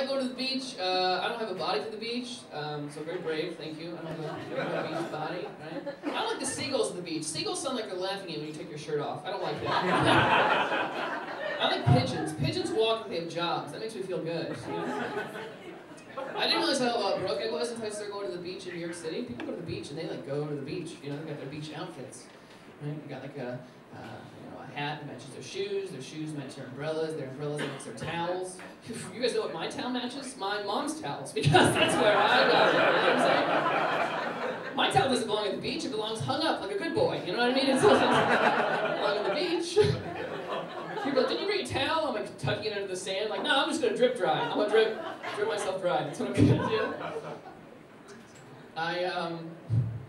like going to the beach. Uh, I don't have a body for the beach, um, so very brave. Thank you. I don't have a, beach body, right? I like the seagulls at the beach. Seagulls sound like they're laughing at you when you take your shirt off. I don't like that. I like pigeons. Pigeons walk and they have jobs. That makes me feel good. I didn't realize how uh, broke I was until I started going to the beach in New York City. People go to the beach and they like go to the beach. You know, they got their beach outfits. Right? You got like a, uh, you know, a hat that matches their shoes. Their shoes match their umbrellas. Their umbrellas match their towels. You guys know what my towel matches? My mom's towels, because that's where I it. You know what I'm saying? my towel doesn't belong at the beach. It belongs hung up like a good boy. You know what I mean? It doesn't belong at the beach. People, go, did you bring a towel? I'm like tucking it under the sand. Like, no, I'm just gonna drip dry. I'm gonna drip, drip myself dry. That's what I'm gonna do. I um,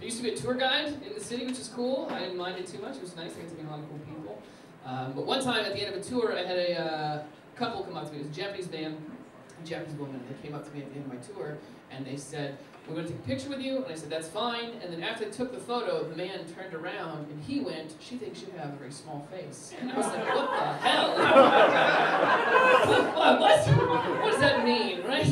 I used to be a tour guide in the city, which is cool. I didn't mind it too much. It was nice. I got to meet a lot of cool people. Um, but one time at the end of a tour, I had a uh, couple come up to me. It was a Japanese man, a Japanese woman. They came up to me at the end of my tour, and they said, we're going to take a picture with you. And I said, that's fine. And then after they took the photo, the man turned around and he went, she thinks you have a very small face. And I was like, what the hell? what, what? What does that mean, right?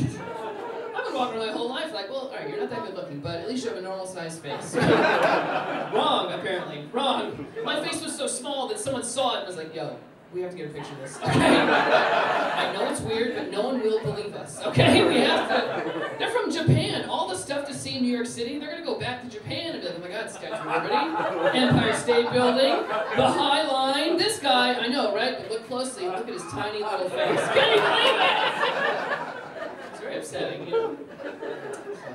Walking around my whole life like, well, all right, you're not that good looking, but at least you have a normal sized face. Wrong, apparently. Wrong. My face was so small that someone saw it and was like, yo, we have to get a picture of this. Okay? I know it's weird, but no one will believe us. Okay? We have to. They're from Japan. All the stuff to see in New York City, they're gonna go back to Japan and be like, oh my god, Statue of Liberty, Empire State Building, the High Line. This guy, I know, right? But look closely. Look at his tiny little face. Can you believe it? It's very upsetting, you know.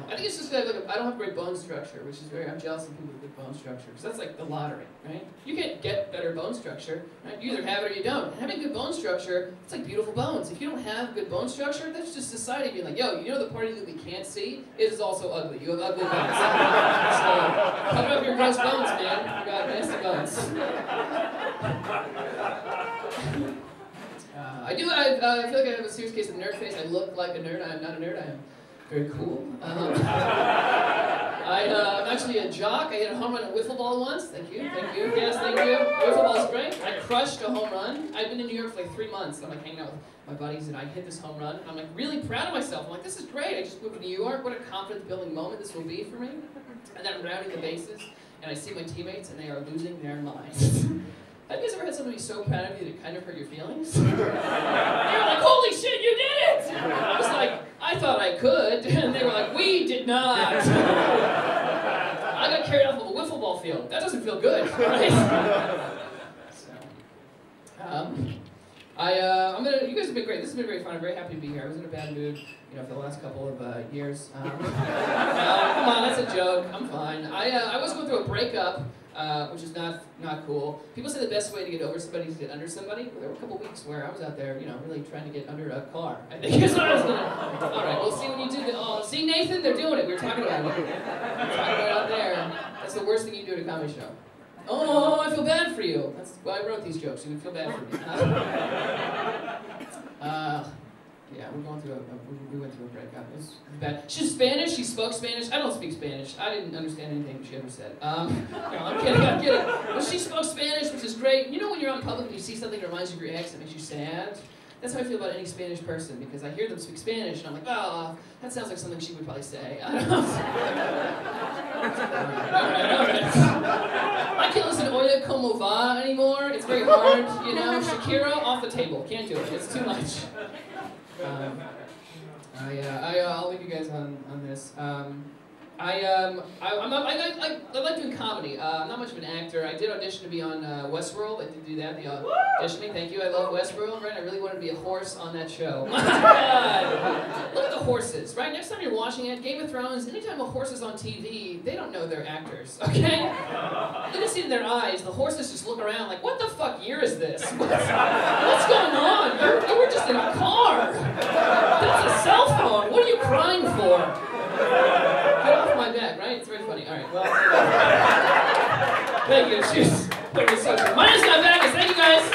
I think it's just like, I don't have great bone structure, which is very, I'm jealous of people with good bone structure, because that's like the lottery, right? You can't get better bone structure, right? You either have it or you don't. Having good bone structure, it's like beautiful bones. If you don't have good bone structure, that's just society being like, yo, you know the part of you that we can't see? It is also ugly. You have ugly bones. so, cover up your gross bones, man. You got nasty bones. Uh, I do, I, uh, I feel like I have a serious case of nerd face. I look like a nerd. I am not a nerd. I am very cool. Um, I, uh, I'm actually a jock. I hit a home run at wiffle ball once. Thank you, thank you. Yes, thank you. Wiffle ball's great. I crushed a home run. I've been in New York for like three months. I'm like hanging out with my buddies and I hit this home run. And I'm like really proud of myself. I'm like, this is great. I just moved to New York. What a confidence building moment this will be for me. And then I'm rounding the bases and I see my teammates and they are losing their minds. Have you guys ever had somebody so proud of you that it kind of hurt your feelings? You're like, holy shit, you did it! I was like, I thought I could. And they were like, we did not. I got carried off of a wiffle ball field. That doesn't feel good, right? So, um, I, uh, I'm gonna, you guys have been great. This has been very fun. I'm very happy to be here. I was in a bad mood, you know, for the last couple of uh, years. Um, uh, come on, that's a joke. I'm fine. I, uh, I was going through a breakup uh, which is not not cool. People say the best way to get over somebody is to get under somebody. Well, there were a couple weeks where I was out there, you know, really trying to get under a car. I think is what I was gonna. All right, we'll see when you do the. Oh, see Nathan, they're doing it. We are talking about it. We are talking about it out there. That's the worst thing you do at a comedy show. Oh, I feel bad for you. That's why I wrote these jokes. You would feel bad for me. Uh, yeah, we're going through a, a we went through a breakup. It was bad. She's Spanish. She spoke Spanish. I don't speak Spanish. I didn't understand anything she ever said. Um, no, I'm kidding. I'm kidding. But she spoke Spanish, which is great. You know when you're in public and you see something that reminds you of your ex that makes you sad. That's how I feel about any Spanish person because I hear them speak Spanish and I'm like, oh, that sounds like something she would probably say. I don't know. I can't listen to Oye Como Va anymore. It's very hard, you know. Shakira off the table. Can't do it. It's too much. Um, I, uh, I, uh, I'll leave you guys on, on this. Um, I, um, I, I'm, I, I, I, like doing comedy. Uh, I'm not much of an actor. I did audition to be on uh, Westworld. I did do that, the auditioning. Thank you. I love Westworld, right? I really wanted to be a horse on that show. Look at the horses, right? Next time you're watching it, Game of Thrones, anytime a horse is on TV, they don't know they're actors, okay? You can see in their eyes, the horses just look around like, what the fuck year is this? What's, what's going on? You're, you were just in a car. That's a cell phone. What are you crying for? Get off my back, right? It's very funny. All right, well. Thank you. She's putting me so. My name's Scott Bachus. Thank you, guys.